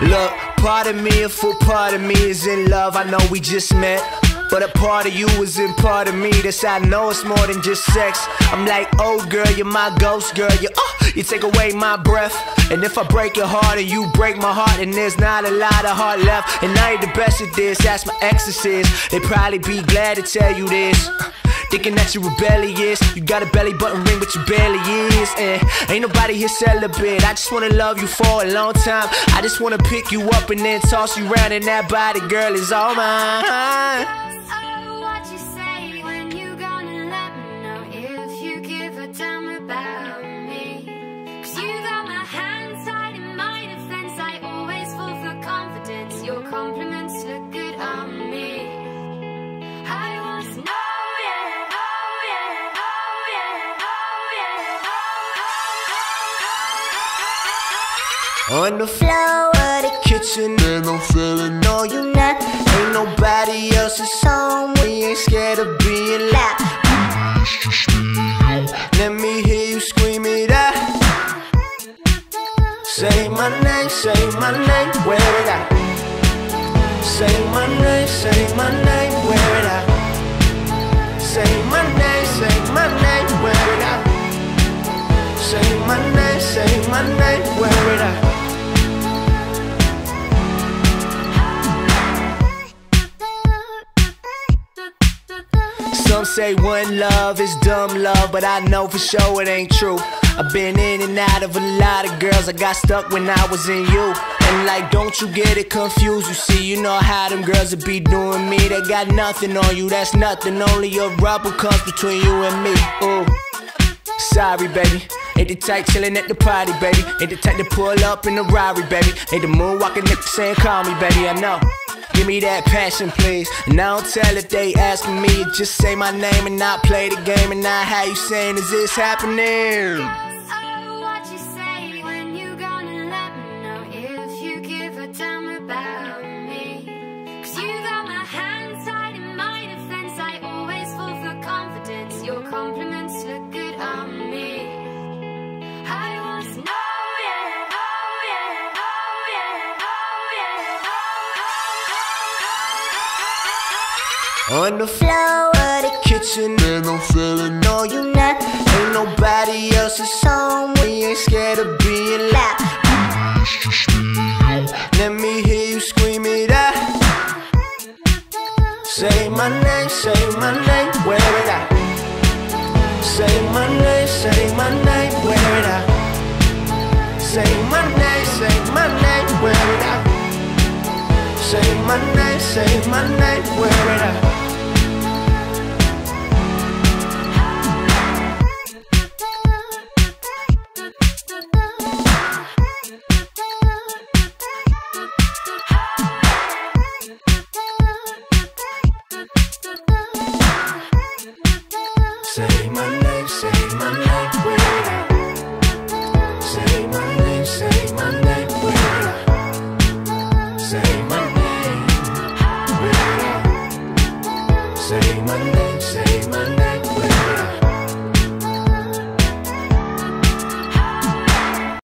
Look, part of me, a full part of me is in love. I know we just met. But a part of you is in part of me. That's I know it's more than just sex. I'm like, oh girl, you're my ghost girl. You, uh, you take away my breath. And if I break your heart and you break my heart, and there's not a lot of heart left. And I ain't the best at this, that's my exorcist. They probably be glad to tell you this. Thinking that you rebellious. You got a belly button ring but you barely is And ain't nobody here celibate. I just wanna love you for a long time. I just wanna pick you up and then toss you around And that body girl is all mine On the floor of the kitchen. And I'm feeling all you not. Ain't nobody else's home, we ain't scared of being loud. Let me hear you scream it out. Say my name, say my name, wear it out Say my name, say my name, wear it out Say my name, say my name, wear it out Say my name, say my name, wear Some say one love is dumb love, but I know for sure it ain't true. I've been in and out of a lot of girls, I got stuck when I was in you. And like, don't you get it confused, you see, you know how them girls would be doing me. They got nothing on you, that's nothing, only a rubber comes between you and me. Ooh. Sorry, baby. Ain't the type chillin' at the party, baby. Ain't the type to pull up in the Rari, baby. Ain't the moonwalking nigga saying, call me, baby, I know. Give me that passion, please. And I don't tell if they asking me. Just say my name and not play the game. And not how you saying, is this happening? On the floor of the kitchen and I'm feeling all you not Ain't nobody else's home, we ain't scared of being loud Let me hear you scream it out Say my name, say my name, where it at? Say my name, say my name, where it at? Say my name, say my name, where it at? Say my name, say my name, wear it out say my name. Say my name. Say my name, say my name.